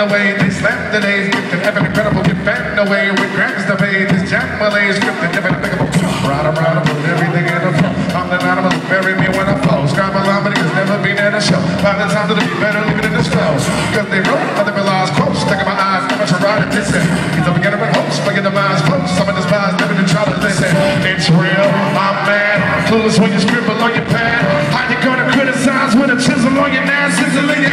the way, they slam the days, gifted, have an incredible gift, bend the way, with grabs the way, this jam malaise, scripted, never impeccable, right around, put everything in the flow, I'm the animal. bury me when I fall, scribe a line, but it's never been at a show, by the time that it be better, leave it in the spells, cause they wrote, other realized quotes, stuck in my eyes, never to ride a distance, he's up again with hopes, forget the minds close, some of this minds never to try to listen, it's real, I'm mad, clueless when you scribble on your pad, how you gonna criticize with a chisel on your ass, sizzling